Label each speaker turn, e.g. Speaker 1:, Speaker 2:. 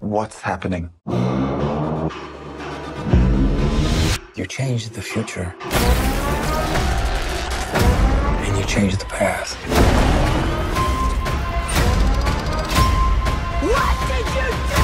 Speaker 1: What's happening?
Speaker 2: You changed the future. And you changed the past. What did you do?